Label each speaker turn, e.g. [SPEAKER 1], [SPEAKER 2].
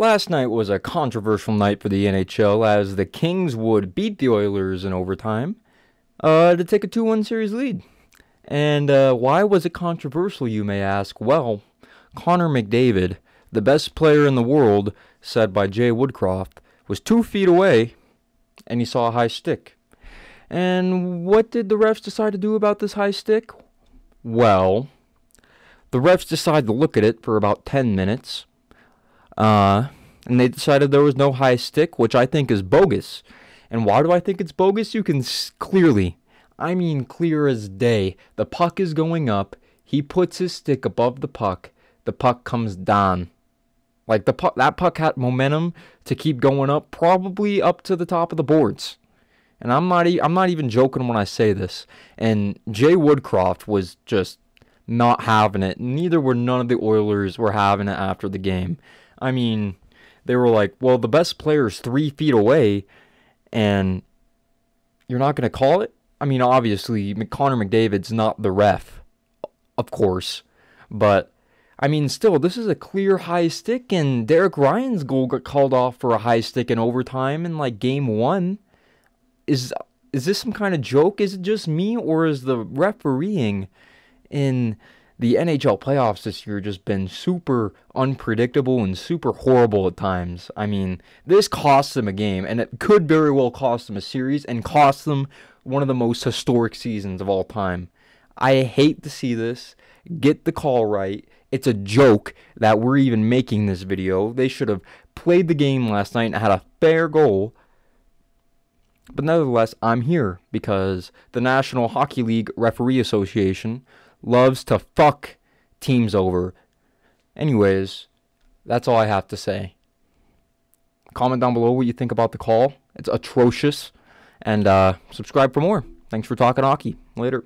[SPEAKER 1] Last night was a controversial night for the NHL as the Kings would beat the Oilers in overtime uh, to take a 2 1 series lead. And uh, why was it controversial, you may ask? Well, Connor McDavid, the best player in the world, said by Jay Woodcroft, was two feet away and he saw a high stick. And what did the refs decide to do about this high stick? Well, the refs decided to look at it for about 10 minutes. Uh, and they decided there was no high stick, which I think is bogus. And why do I think it's bogus? You can clearly, I mean clear as day, the puck is going up. He puts his stick above the puck. The puck comes down. Like the puck, that puck had momentum to keep going up, probably up to the top of the boards. And I'm not, e- I'm not even joking when I say this. And Jay Woodcroft was just not having it. Neither were none of the Oilers were having it after the game. I mean, they were like, well, the best player is three feet away, and you're not going to call it? I mean, obviously, Connor McDavid's not the ref, of course, but I mean, still, this is a clear high stick, and Derek Ryan's goal got called off for a high stick in overtime in like game one. Is is this some kind of joke? Is it just me, or is the refereeing in the NHL playoffs this year just been super unpredictable and super horrible at times. I mean, this cost them a game, and it could very well cost them a series and cost them one of the most historic seasons of all time. I hate to see this. Get the call right. It's a joke that we're even making this video. They should have played the game last night and had a fair goal. But nevertheless, I'm here because the National Hockey League Referee Association loves to fuck teams over. Anyways, that's all I have to say. Comment down below what you think about the call. It's atrocious. And uh, subscribe for more. Thanks for talking hockey. Later.